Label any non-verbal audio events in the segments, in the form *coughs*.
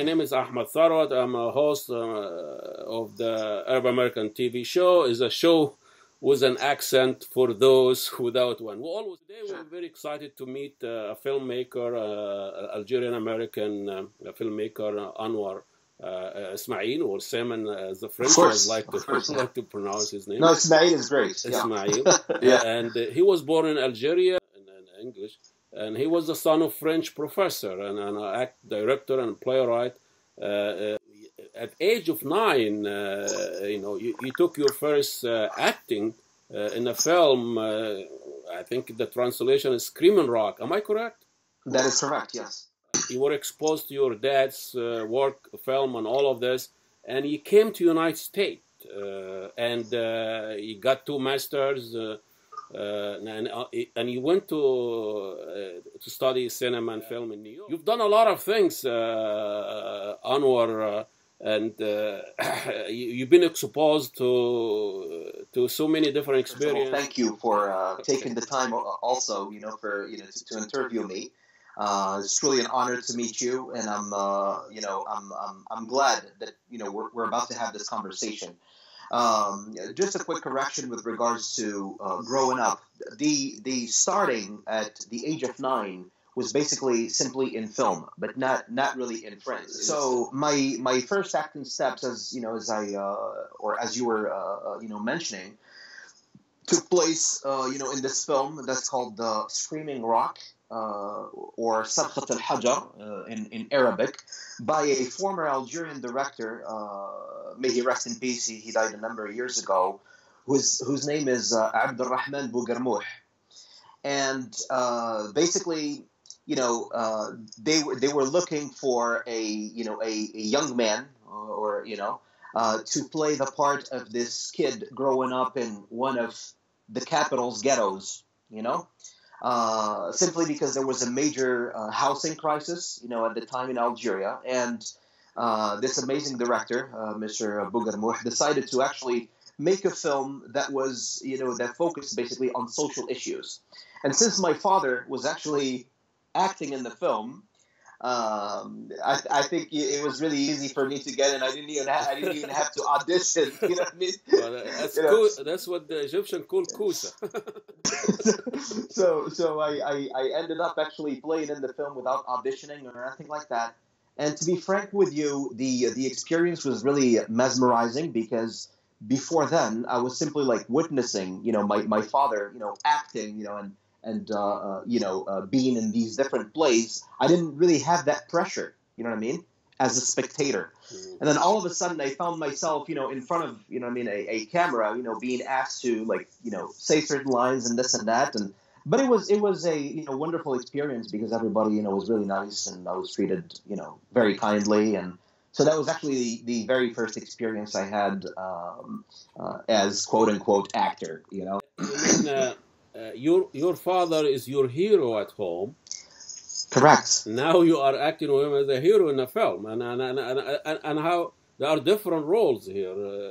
my name is Ahmad Tharwat. I'm a host uh, of the Arab American TV show. It's a show with an accent for those without one. We always today we're very excited to meet uh, a filmmaker, uh, Algerian American uh, filmmaker uh, Anouar uh, Ismail or Simon as the French course, like to course, *laughs* yeah. like to pronounce his name. No, Ismail is great. Yeah. Ismail. *laughs* Yeah. And uh, he was born in Algeria in, in English, and he was the son of French professor and an act director and playwright. Uh, uh, at age of nine, uh, you know, you, you took your first uh, acting uh, in a film. Uh, I think the translation is Screaming Rock. Am I correct? That is correct. Yes. You were exposed to your dad's uh, work, film, and all of this, and you came to United States, uh, and uh, you got two masters, uh, and uh, and you went to uh, to study cinema and film in New York. You've done a lot of things, uh, Anouar, uh, and uh, *coughs* you, you've been exposed to to so many different First of all, experiences. thank you for taking the time. Also, you know, for you know to, to interview me. Uh, it's truly an honor to meet you, and I'm, uh, you know, I'm, I'm, I'm glad that you know we're, we're about to have this conversation. Um, just a quick correction with regards to uh, growing up. The the starting at the age of nine was basically simply in film, but not not really in Friends. So my my first acting steps, as you know, as I uh, or as you were uh, uh, you know mentioning, took place uh, you know in this film that's called the Screaming Rock. Uh, or Sarkhat al-Hajar uh, in, in Arabic, by a former Algerian director, uh, may he rest in peace, he, he died a number of years ago, whose, whose name is uh, Abderrahmane Bouguermouh. And uh, basically, you know, uh, they were they were looking for a you know a, a young man or, or you know uh, to play the part of this kid growing up in one of the capital's ghettos, you know, uh, simply because there was a major uh, housing crisis, you know, at the time in Algeria, and uh, this amazing director, uh, Mr. Bouguermouh, decided to actually make a film that was, you know, that focused basically on social issues. And since my father was actually acting in the film, um, I, I think it was really easy for me to get in. I didn't even ha- I didn't even have to audition. *laughs* You know what I mean? Well, that's, You know, that's what the Egyptian call kusa. *laughs* so so I, I, I ended up actually playing in the film without auditioning or anything like that. And to be frank with you, the the experience was really mesmerizing because before then I was simply like witnessing, you know, my, my father, you know, acting, you know, and and uh, uh, you know uh, being in these different plays. I didn't really have that pressure, you know what I mean, as a spectator. And then all of a sudden, I found myself, you know, in front of, you know, I mean, a, a camera, you know, being asked to like, you know, say certain lines and this and that, and but it was it was a you know wonderful experience because everybody you know was really nice and I was treated you know very kindly and so that was actually the, the very first experience I had um, uh, as quote unquote actor, you know. Uh, uh, your your father is your hero at home. Correct. Now you are acting with him as a hero in a film, and and and, and, and, how there are different roles here. Uh,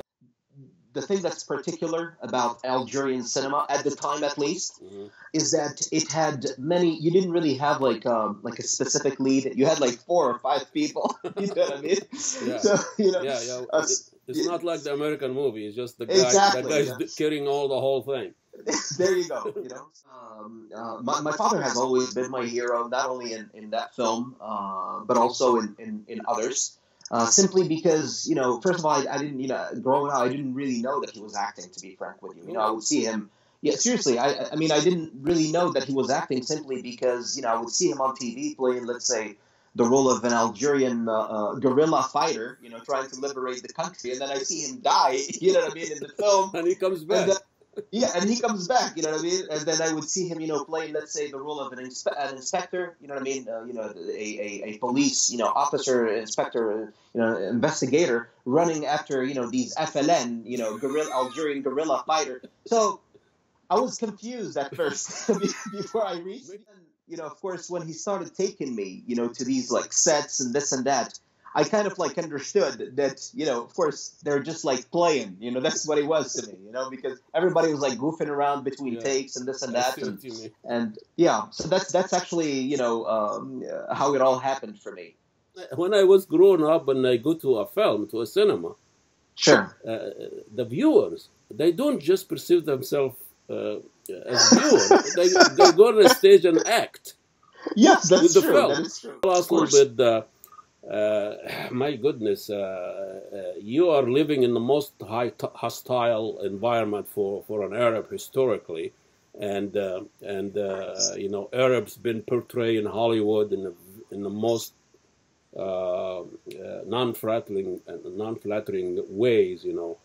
The thing that's particular about Algerian cinema at the time, at least, mhm. is that it had many. You didn't really have like um, like a specific lead. You had like four or five people. *laughs* you know what I mean? Yeah. So you know, Yeah, yeah. It- it's yeah. not like the American movie. It's just the guy. Exactly, the guy's yeah. carrying all the whole thing. There you go. You know, um, uh, my, my father has always been my hero, not only in, in that film, uh, but also in, in, in others. Uh, simply because, you know, first of all, I, I didn't, you know, growing up, I didn't really know that he was acting. To be frank with you, you know, I would see him. Yeah, seriously, I, I mean, I didn't really know that he was acting simply because, you know, I would see him on TV playing, let's say, the role of an Algerian uh, uh, guerrilla fighter, you know, trying to liberate the country, and then I see him die. *laughs* You know what I mean in the film. And he comes back. And then, yeah, and he comes back, you know what I mean? And then I would see him, you know, playing, let's say, the role of an, inspe- an inspector, you know what I mean? Uh, you know, a, a, a police, you know, officer, inspector, you know, investigator running after, you know, these FLN, you know, guerrilla, Algerian guerrilla fighter. So I was confused at first *laughs* before I reached. And, you know, of course, when he started taking me, you know, to these like sets and this and that, I kind of like understood that, you know, of course, they're just like playing, you know, that's what it was to me, you know, because everybody was like goofing around between Yeah. takes and this and that. And, what you mean. and yeah, so that's that's actually, you know, um, uh, how it all happened for me. when I was growing up and I go to a film, to a cinema, Sure. uh, the viewers, they don't just perceive themselves uh, as viewers. *laughs* they, they go on a stage and act. Yes, that's With the true. film. That is true. Of Also course. with, uh, uh, *sighs* my goodness, uh, uh, you are living in the most hostile environment for, for an Arab historically. And, uh, and uh, you know, Arabs been portrayed in Hollywood in the, in the most uh, uh, non-flattering, non-flattering ways, you know.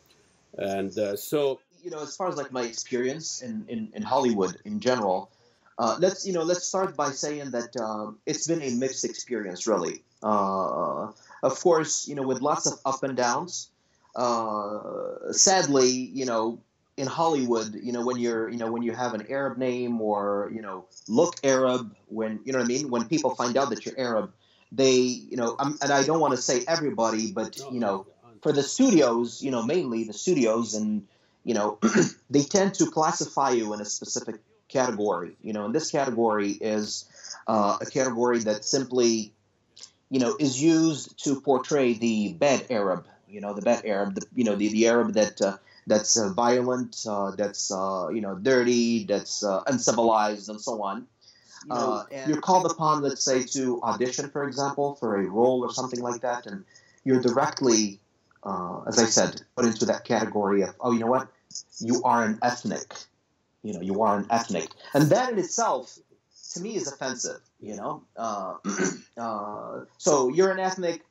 And uh, so you know, as far as like my experience in, in, in Hollywood in general, uh, let's you know, let's start by saying that um, it's been a mixed experience, really. Uh, of course, you know, with lots of up and downs. Uh, sadly, you know, in Hollywood, you know, when you're, you know, when you have an Arab name or you know, look Arab, when you know what I mean, when people find out that you're Arab, they, you know, I'm, and I don't want to say everybody, but you know, for the studios, you know, mainly the studios, and you know, they tend to classify you in a specific category. You know, and this category is uh, a category that simply, you know, is used to portray the bad Arab. You know, the bad Arab. The, you know, the, the Arab that uh, that's uh, violent, uh, that's uh, you know, dirty, that's uh, uncivilized, and so on. you know, Uh, you're called upon, let's say, to audition, for example, for a role or something like that, and you're directly, uh, as I said, put into that category of, oh, you know what, you are an ethnic, you know, you are an ethnic, and that in itself, to me, is offensive. You know, uh, *clears throat* uh, so you're an ethnic.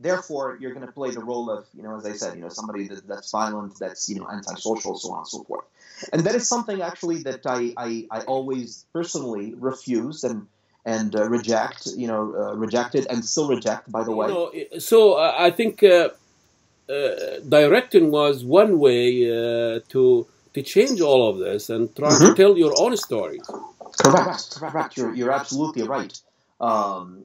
Therefore, you're going to play the role of, you know, as I said, you know, somebody that, that's violent, that's, you know, antisocial, so on and so forth. And that is something actually that I, I, I always personally refuse and and uh, reject, you know, uh, rejected and still reject, by the way. You know, so uh, I think uh, uh, directing was one way uh, to to change all of this and try to Mhm. tell your own story. Correct, correct. You're, you're absolutely right. Um,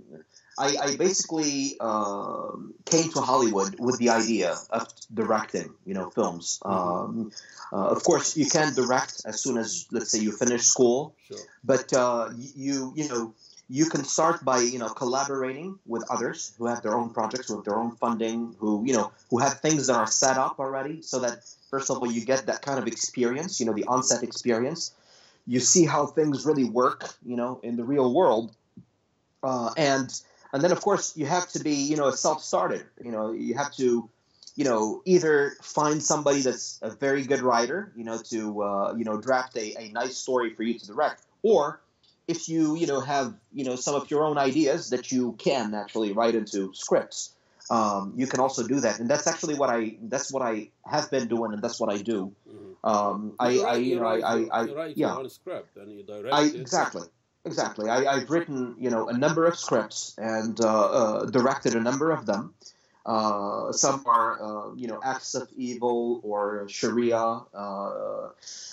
I, I basically um, came to Hollywood with the idea of directing, you know, films. Um, uh, of course, you can direct as soon as, let's say, you finish school, Sure. but uh, you you know you can start by you know collaborating with others who have their own projects with their own funding who you know who have things that are set up already so that first of all you get that kind of experience you know the onset experience. You see how things really work you know in the real world. Uh, and and then of course you have to be you know self-started you know you have to you know either find somebody that's a very good writer you know to uh, you know draft a, a nice story for you to direct. Or if you you know have you know some of your own ideas that you can actually write into scripts um, you can also do that and that's actually what i that's what i have been doing and that's what i do Mhm. um, I, You I you know I, I, I write yeah own script and you direct I exactly, exactly. I, I've written, you know, a number of scripts and uh, uh, directed a number of them. Uh, some are, uh, you know, Axis of Evil or Sharia, uh,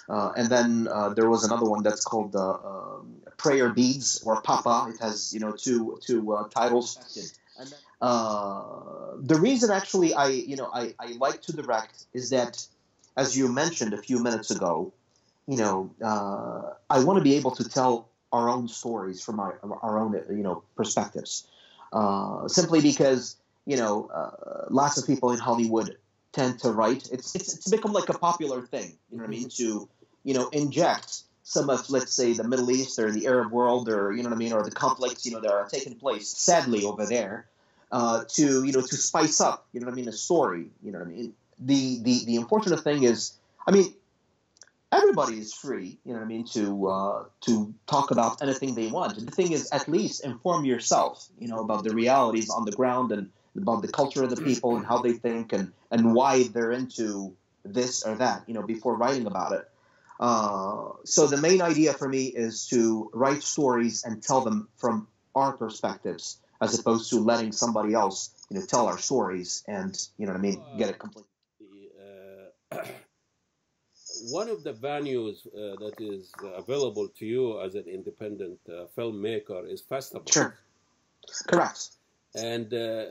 uh, and then uh, there was another one that's called uh, um, Prayer Beads or Papa. It has, you know, two two uh, titles. Uh, the reason actually I, you know, I, I like to direct is that, as you mentioned a few minutes ago, you know, uh, I want to be able to tell our own stories from our, our own, you know, perspectives. Uh, simply because, you know, uh, lots of people in Hollywood tend to write. It's, it's it's become like a popular thing. You know what I mean? To, you know, inject some of, let's say, the Middle East or the Arab world, or you know what I mean, or the conflicts, you know, that are taking place sadly over there, uh, to you know, to spice up, you know what I mean, a story. You know what I mean? The the the unfortunate thing is, I mean, everybody is free, you know what I mean, to uh, to talk about anything they want. The thing is, at least inform yourself, you know, about the realities on the ground and about the culture of the people and how they think and and why they're into this or that, you know, before writing about it. Uh, so the main idea for me is to write stories and tell them from our perspectives, as opposed to letting somebody else, you know, tell our stories and you know what I mean, get it complete. uh, *clears throat* one of the venues uh, that is available to you as an independent uh, filmmaker is festivals. Sure. Correct. And uh,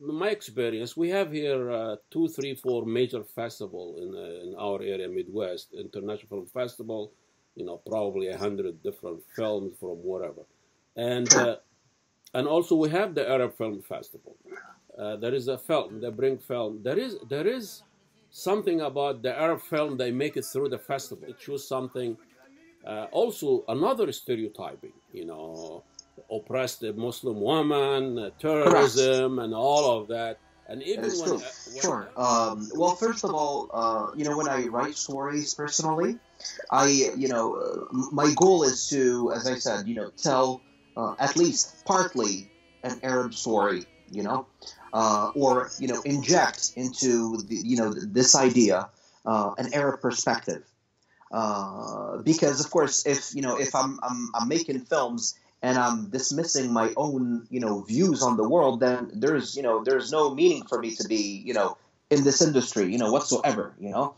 my experience, we have here uh, two, three, four major festival in, uh, in our area, Midwest International Film Festival. You know, probably a hundred different films from whatever. And uh, and also we have the Arab Film Festival. Uh, there is a film, they bring film. There is there is something about the Arab film. They make it through the festival. It shows something. Uh, also, another stereotyping. You know, oppressed Muslim woman, uh, terrorism, Correct. and all of that. And even when, uh, when, sure. Um, well, first of all, uh, you know, when I write stories personally, I, you know, uh, my goal is to, as I said, you know, tell uh, at least partly an Arab story, you know, uh, or you know, inject into the, you know this idea uh, an Arab perspective. Uh, because of course, if you know, if I'm, I'm I'm making films and I'm dismissing my own you know views on the world, then there's you know there's no meaning for me to be you know in this industry you know whatsoever you know.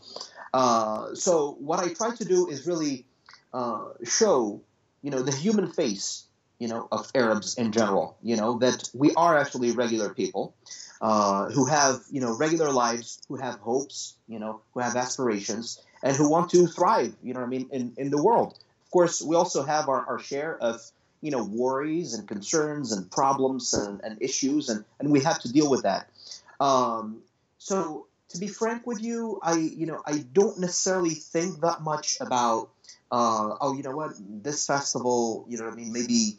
Uh, so what I try to do is really uh, show you know the human face you know, of Arabs in general. You know that we are actually regular people uh, who have you know regular lives, who have hopes, you know, who have aspirations, and who want to thrive. You know, I mean, in in the world. Of course, we also have our, our share of you know worries and concerns and problems and, and issues, and and we have to deal with that. Um, so to be frank with you, I you know I don't necessarily think that much about uh, oh, you know what, this festival, you know, I mean, maybe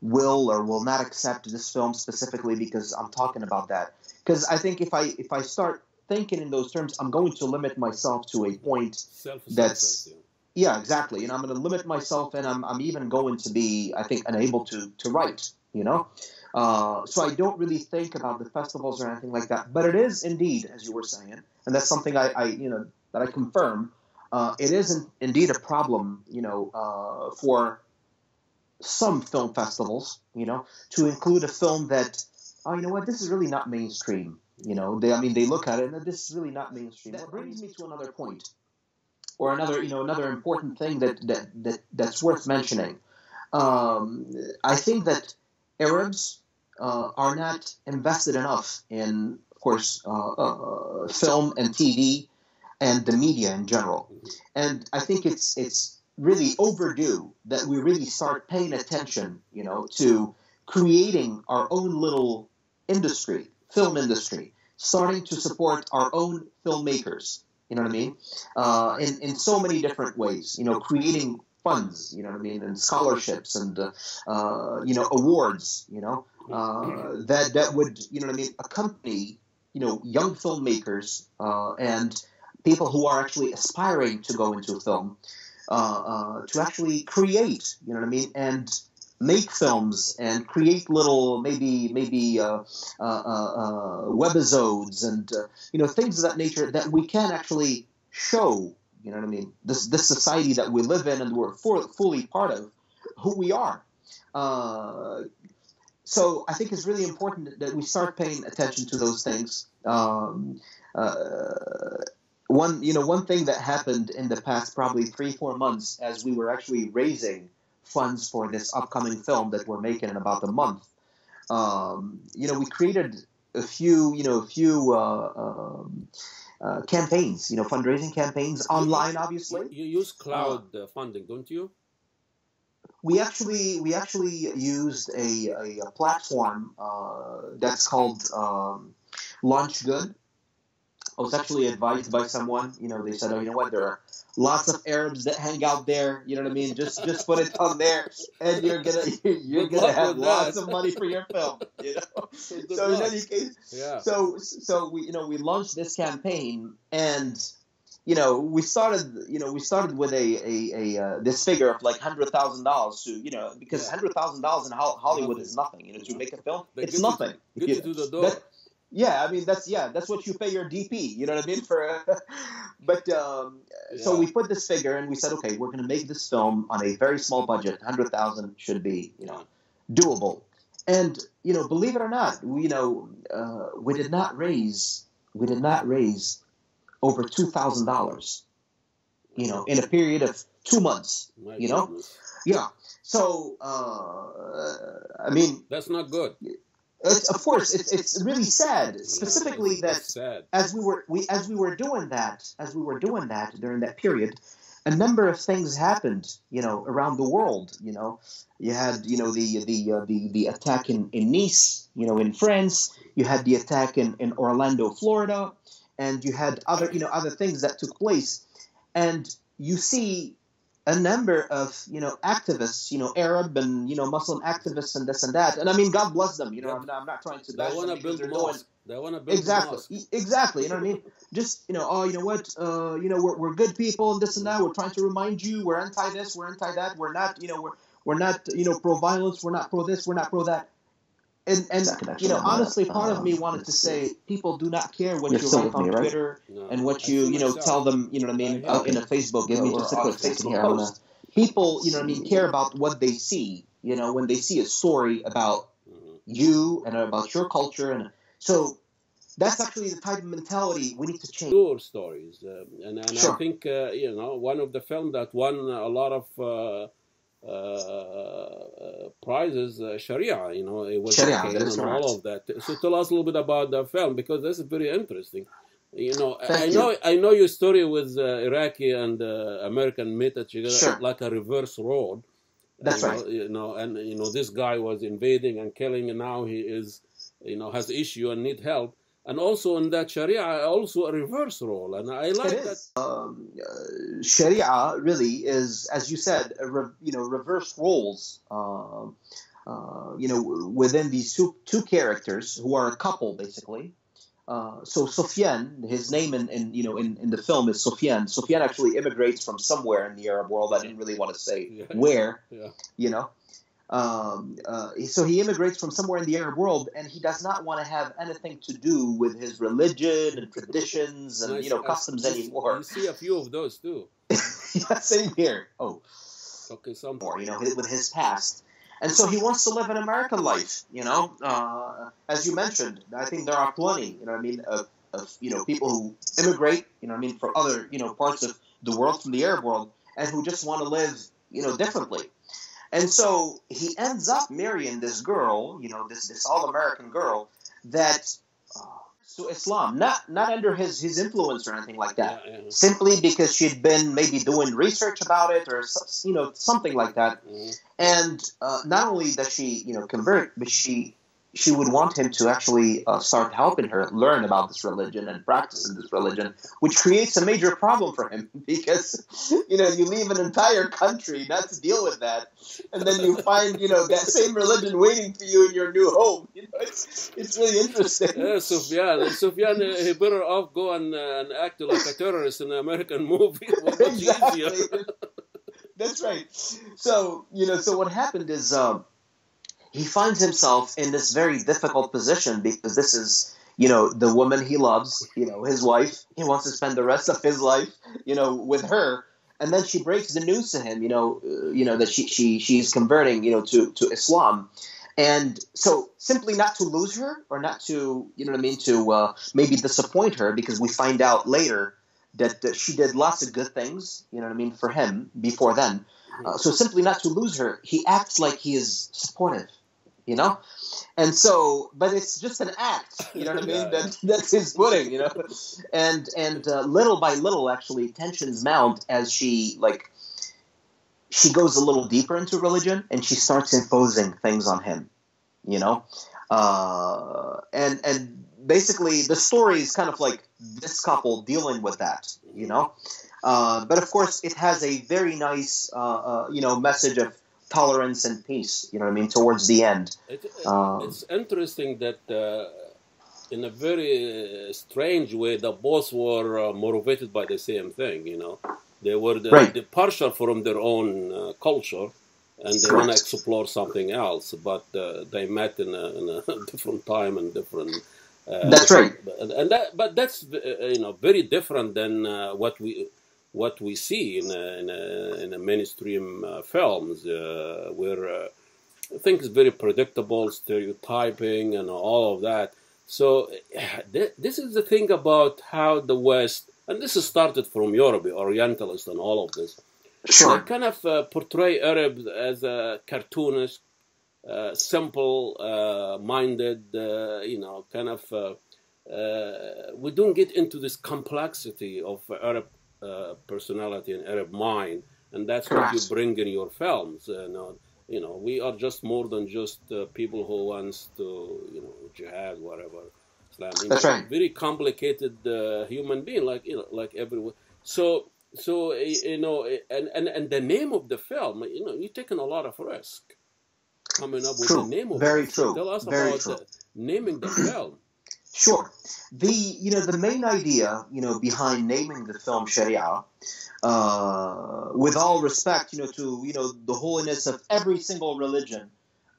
will or will not accept this film specifically because I'm talking about that. Because I think if I if I start thinking in those terms, I'm going to limit myself to a point that's yeah, exactly, and I'm going to limit myself, and I'm I'm even going to be I think unable to to write, you know. Uh, so I don't really think about the festivals or anything like that. But it is indeed, as you were saying, and that's something I, I you know that I confirm. Uh, it is indeed a problem, you know, uh, for some film festivals, you know, to include a film that, oh, you know what, this is really not mainstream. You know, they, I mean, they look at it and this is really not mainstream. That brings me to another point, or another, you know, another important thing that that, that that's worth mentioning. Um, I think that Arabs uh, are not invested enough in, of course, uh, uh, film and TV and the media in general, and I think it's it's really overdue that we really start paying attention, you know, to creating our own little industry, film industry, starting to support our own filmmakers. You know what I mean? Uh, in in so many different ways. You know, creating funds. You know what I mean? And scholarships and uh, uh, you know awards. You know uh, that that would you know what I mean accompany you know young filmmakers uh, and people who are actually aspiring to go into film uh, uh, to actually create, you know what I mean, and make films and create little maybe maybe uh, uh, uh, webisodes and you know things of that nature that we can actually show. You know what I mean? This this society that we live in and we're for, fully part of, who we are. so I think it's really important that we start paying attention to those things. Um, one you know one thing that happened in the past probably three four months as we were actually raising funds for this upcoming film that we're making in about a month um, you know we created a few you know a few uh, um, uh, campaigns you know fundraising campaigns online obviously. you use cloud uh, funding don't you? We actually we actually used a, a, a platform uh, that's called um, LaunchGood I was actually advised by someone. You know, they said, "Oh, you know what? There are lots of Arabs that hang out there. You know what I mean? Just just put it on there, and you're gonna *laughs* you're gonna have lots of money for your film. *laughs* You know. so in any case, yeah. So so we you know we launched this campaign, and you know we started you know we started with a a, a uh, this figure of like hundred thousand dollars to you know because hundred thousand dollars in Hollywood is nothing. You know, to make a film, it's nothing. To, good to the door. Yeah, I mean that's yeah, that's what you pay your DP. You know what I mean? For, *laughs* but um, yeah. so we put this figure and we said, okay, we're going to make this film on a very small budget. Hundred thousand should be, you know, doable. And you know, believe it or not, we you know uh, we did not raise we did not raise over two thousand dollars. You know, in a period of two months. My you know, yeah. So uh, I mean, that's not good. It's, of course, it's, it's really sad. Specifically, that as we were we as we were doing that, as we were doing that during that period, a number of things happened, you know, around the world. You know, you had, you know, the the uh, the the attack in, in Nice, you know, in France. You had the attack in, in Orlando, Florida, and you had other, you know, other things that took place. And you see a number of you know activists, you know Arab and you know Muslim activists and this and that. And I mean, God bless them. You know, I'm not, I'm not trying to. They want to build mosques. They want to build exactly, mosques. exactly. You know what I mean? Just you know, oh, you know what? Uh, you know, we're, we're good people and this and that. We're trying to remind you, we're anti this, we're anti that. We're not, you know, we're we're not, you know, pro violence. We're not pro this. We're not pro that. And and you know, honestly, part of me wanted to say people do not care what you write on Twitter no. and what you you know tell them. You know what I mean? Uh, in a Facebook Give me just a quick Facebook here. post. People, you know what I mean, care about what they see. You know, when they see a story about mm-hmm. you and about your culture, and so that's actually the type of mentality we need to change. Your stories, uh, and, and sure. I think uh, you know one of the films that won a lot of uh, uh, uh, prizes, uh, Sharia. You know, it was Sharia, and right. all of that. So tell us a little bit about the film because this is very interesting. You know, Thank I you. know I know your story with Iraqi and American met together sure. like a reverse road. That's you right. You know, and you know this guy was invading and killing, and now he is, you know, has issue and need help and also in that Sharia, also a reverse role, and I like that. Um, uh, Sharia really is, as you said, re, you know, reverse roles. Uh, uh, you know, within these two, two characters who are a couple, basically. Uh, so Sufyan, his name in, in you know in, in the film is Sufyan. Sufyan actually immigrates from somewhere in the Arab world. I didn't really want to say yeah, where, *laughs* yeah. you know. Um, uh, so he immigrates from somewhere in the Arab world, and he does not want to have anything to do with his religion and traditions and you know customs anymore. You see a few of those too. *laughs* yeah, same here. Oh, okay, some more. You know, with his past, and so he wants to live an American life. You know, uh, as you mentioned, I think there are plenty. You know, I mean, of, of you know people who immigrate. You know, I mean, from other you know parts of the world from the Arab world, and who just want to live you know differently. And so he ends up marrying this girl, you know, this this all American girl that uh, to Islam, not not under his his influence or anything like that. Yeah, yeah. Simply because she'd been maybe doing research about it or you know something like that. Mm-hmm. And uh, not only does she you know convert, but she she would want him to actually uh, start helping her learn about this religion and practicing this religion, which creates a major problem for him *laughs* because you know you leave an entire country not to deal with that, and then you find you know that same religion waiting for you in your new home. You know, it's it's really interesting. Yeah, *laughs* Sufyan, Sufyan, uh, he better off go and, uh, and act like a terrorist in an American movie. *laughs* exactly. That's right. So you know, so what happened is. Um, he finds himself in this very difficult position because this is you know the woman he loves you know his wife. He wants to spend the rest of his life you know with her. And then she breaks the news to him you know uh, you know that she, she she's converting you know to to islam. And so simply not to lose her or not to you know what i mean to uh, maybe disappoint her because we find out later that, that she did lots of good things you know what i mean for him before then. Uh, so simply not to lose her he acts like he is supportive you know? And so, but it's just an act, you know what I mean? *laughs* Yeah. That, that's his footing, you know? And, and uh, little by little, actually, tensions mount as she, like, she goes a little deeper into religion and she starts imposing things on him, you know? Uh, and, and basically, the story is kind of like this couple dealing with that, you know? Uh, but of course, it has a very nice, uh, uh you know, message of tolerance and peace. You know what I mean? Towards the end, it, it, um, it's interesting that uh, in a very uh, strange way, the both were uh, motivated by the same thing. You know, they were the, right. the partial from their own uh, culture. And they want to explore something else, but uh, they met in a, in a, *laughs* different time and different. Uh, that's right. And that, but that's you know very different than what we what we see in a, in a, in a mainstream uh, films, uh, where uh, things very predictable, stereotyping, and all of that. So *sighs* th- this is the thing about how the West, and this is started from Europe, Orientalist, and all of this. Sure. They kind of uh, portray Arabs as a cartoonist, uh, simple uh, minded, you know, kind of. we don't get into this complexity of Arab uh, personality and Arab mind, and that's Correct. what you bring in your films. And uh, you know, we are just more than just uh, people who wants to, you know, jihad, whatever. Islam. That's right. Very complicated uh, human being, like you know, like everyone. So, so uh, you know, and, and and the name of the film, you know, you're taking a lot of risk coming up with True. the name of Very the film. true. Tell us Very about true. the, naming the film. Sure. The you know the main idea you know behind naming the film Sharia, uh, with all respect you know to you know the holiness of every single religion,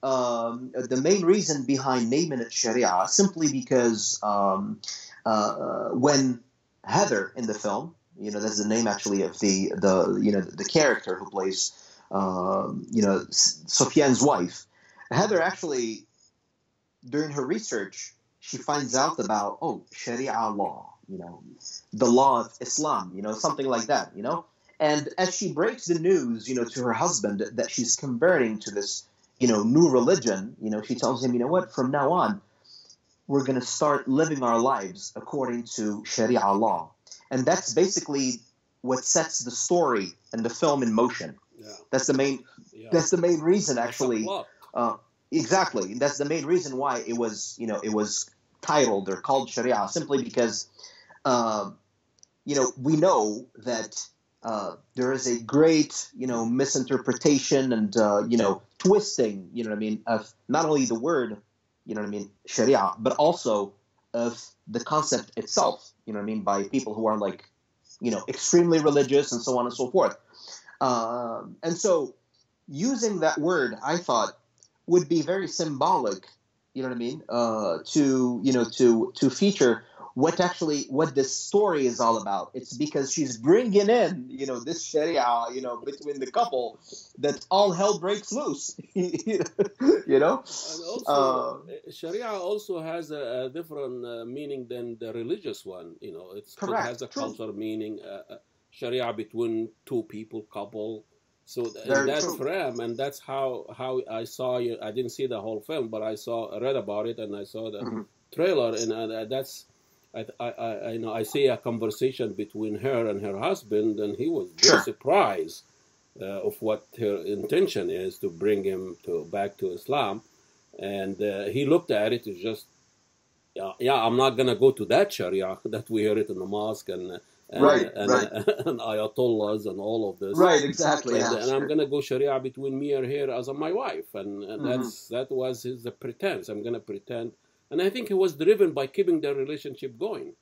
um, the main reason behind naming it Sharia simply because um, uh, when Heather in the film, you know that's the name actually of the the you know the character who plays um, you know S- Sufyan's wife, Heather actually during her research she finds out about oh Sharia law, you know, the law of Islam, you know, something like that, you know. And as she breaks the news, you know, to her husband that she's converting to this, you know, new religion, you know, she tells him, you know what, from now on, we're going to start living our lives according to Sharia law. And that's basically what sets the story and the film in motion. Yeah, That's the main yeah. that's the main reason actually uh, exactly. That's the main reason why it was, you know, it was titled or called Sharia, simply because, um, you know, we know that uh, there is a great, you know, misinterpretation and, uh, you know, twisting, you know what I mean, of not only the word, you know what I mean, Sharia, but also of the concept itself, you know what I mean, by people who are like, you know, extremely religious and so on and so forth. Um, and so using that word, I thought, would be very symbolic, you know what I mean, uh, to you know to to feature what actually what this story is all about. It's because she's bringing in you know this Sharia, you know, between the couple that all hell breaks loose, *laughs* you know. And also, Uh, uh, Sharia also has a, a different uh, meaning than the religious one. You know, it's, it has a cultural meaning. Uh, uh, Sharia between two people, couple. So th- Very in true. frame, and that's how how I saw you. I didn't see the whole film, but I saw read about it and I saw the Mhm. trailer, and uh, that's. I, I, I, you know I see a conversation between her and her husband, and he was very Sure. surprised uh, of what her intention is to bring him to back to Islam, and uh, he looked at it as just, yeah, yeah, I'm not gonna go to that Sharia *laughs* that we hear it in the mosque and and, Right, and, right. *laughs* and ayatollahs and all of this. Right, exactly. And, yeah, and I'm gonna go Sharia between me and her as a, my wife, and, and Mhm. that's that was his the pretense. I'm gonna pretend, and I think he was driven by keeping their relationship going.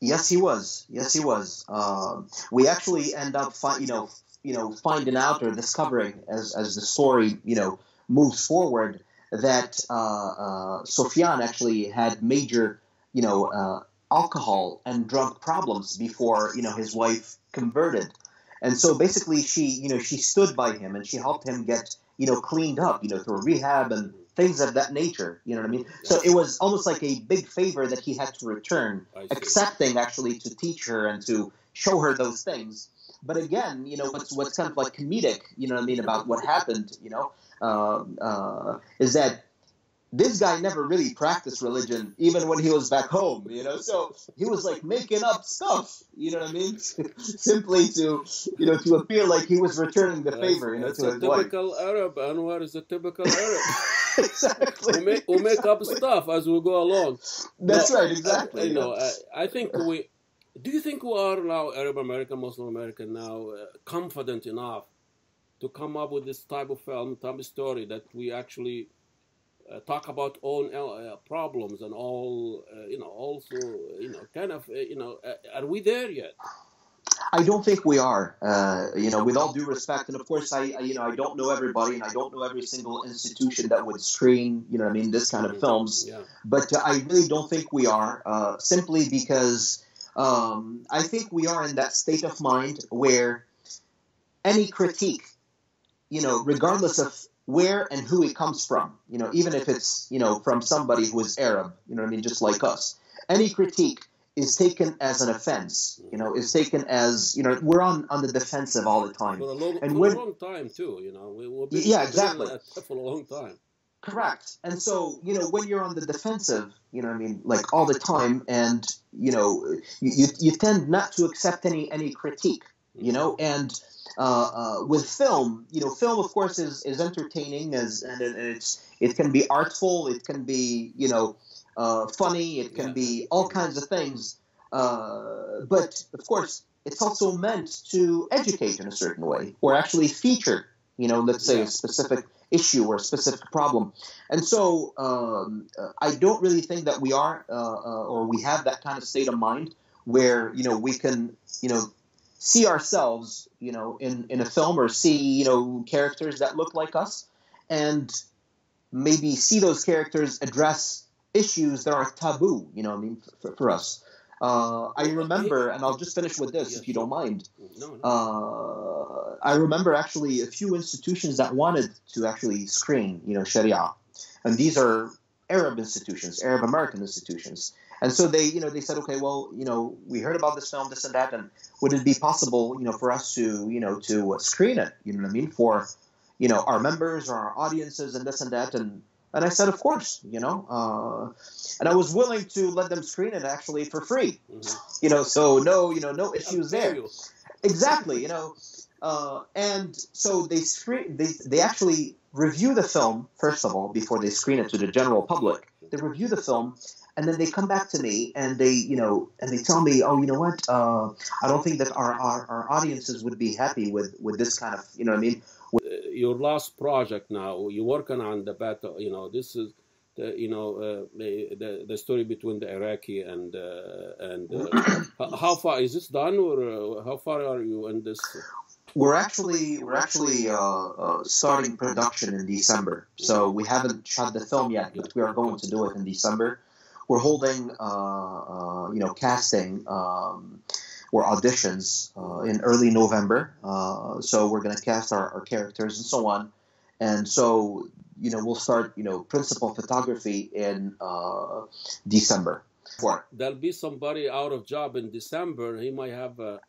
Yes, he was. Yes, he was. Um, we actually end up, fi- you know, you know, finding out or discovering as as the story, you know, moves forward that uh, uh, Sufyan actually had major, you know, uh, alcohol and drug problems before you know his wife converted, and so basically she, you know, she stood by him and she helped him get, you know, cleaned up, you know, through rehab and things of that nature. You know what I mean? So it was almost like a big favor that he had to return accepting actually to teach her and to show her those things. But again, you know, what's what's kind of like comedic, you know what I mean, about what happened, you know, uh, uh, is that this guy never really practiced religion, even when he was back home, you know. So he was like making up stuff, you know what I mean, *laughs* simply to, you know, to appear like he was returning the favor, you know, That's to a his wife. typical Arab. Anouar is a typical *laughs* Arab. exactly. we, make, we make up stuff as we go along. That's No, right, exactly. I, you know, I, I think we. Do you think we are now Arab American, Muslim American now uh, confident enough to come up with this type of film, type of story that we actually uh, talk about own uh, problems and all, uh, you know, also, you know, kind of, uh, you know, uh, are we there yet? I don't think we are. Uh, you know, with all due respect, and of course, I, you know I don't know everybody, and I don't know every single institution that would screen you know I mean this kind of films. Yeah. But uh, I really don't think we are. Uh, simply because um, I think we are in that state of mind where any critique, you know, regardless of where and who it comes from, you know, even if it's you know from somebody who is Arab, you know what I mean, just like us, any critique is taken as an offense. You know, is taken as you know we're on on the defensive all the time. For a long, And for a long time too, you know, we, we've been, Yeah, exactly. for a long time. Correct. And so, you know, when you're on the defensive, you know, I mean, like all the time, and you know, you, you, you tend not to accept any any critique, you know, and uh, uh, with film, you know, film of course is, is entertaining as and it's it can be artful, it can be you know uh, funny, it can be all kinds of things, uh, but of course it's also meant to educate in a certain way or actually feature, you know, let's say a specific issue or a specific problem. And so um, I don't really think that we are uh, uh, or we have that kind of state of mind where you know we can you know see ourselves you know in in a film or see you know characters that look like us and maybe see those characters address issues that are taboo you know i mean for, for us uh, I remember, and I'll just finish with this if you don't mind. Uh, I remember actually a few institutions that wanted to actually screen, you know, Sharia, and these are Arab institutions, Arab American institutions. And so they, you know, they said, okay, well, you know, we heard about this film, this and that, and would it be possible, you know, for us to, you know, to screen it, you know what I mean, for, you know, our members or our audiences and this and that, and and I said, of course, you know, uh, and I was willing to let them screen it actually for free, mm-hmm. you know, so no, you know, no issues there. Exactly, you know, uh, and so they screen, they they actually review the film first of all before they screen it to the general public. They review the film, and then they come back to me and they, you know, and they tell me, oh, you know what, uh, I don't think that our, our our audiences would be happy with with this kind of, you know, I mean your last project now, you're working on the battle. You know, this is the you know uh, the the story between the Iraqi and uh, and uh, *coughs* how far is this done, or uh, how far are you in this? We're actually we're actually uh, uh, starting production in December, so we haven't shot the film yet, but we are going to do it in December. We're holding you know casting. Um, or auditions uh, in early November. Uh, so we're going to cast our, our, characters and so on. And so, you know, we'll start, you know, principal photography in uh, December. There'll be somebody out of job in December. He might have, a,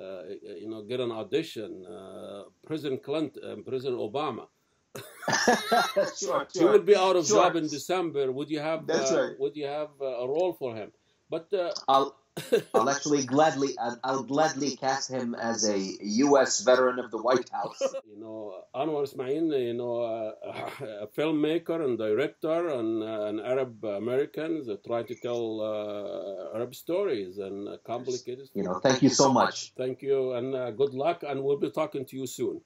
uh, you know, get an audition. Uh, President Clinton, uh, President Obama. Sure, *laughs* sure. He would be out of sure. job in December. Would you have? That's right. Would you have a role for him? But I'll *laughs* I'll actually gladly, I'll gladly cast him as a U.S. veteran of the White House. *laughs* You know, Anouar Ismail, you know, uh, a filmmaker and director and uh, an Arab American that try to tell uh, Arab stories and complicated. You know, thank you so much. Thank you and uh, good luck, and we'll be talking to you soon.